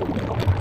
you know.